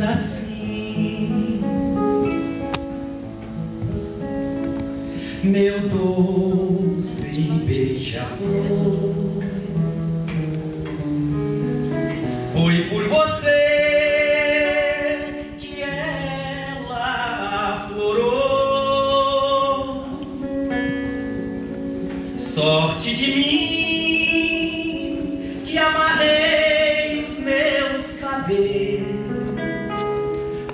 assim: Meu doce beija-flor, foi por você que ela aflorou. Sorte de mim que amarrei os meus cabelos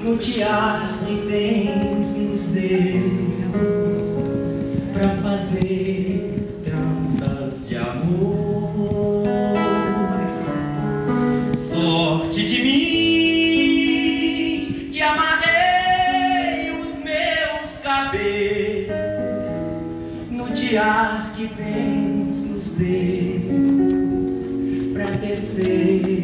no tiar que tens nos dedos pra fazer tranças de amor. Sorte de mim que amarrei os meus cabelos no tiar que tens nos dedos pra tecer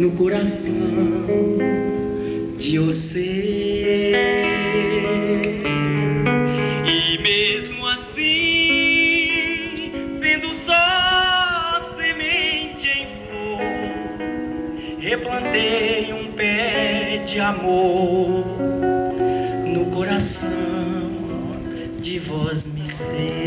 no coração de você. E mesmo assim, sendo só semente em flor, replantei um pé de amor no coração de vós me ser.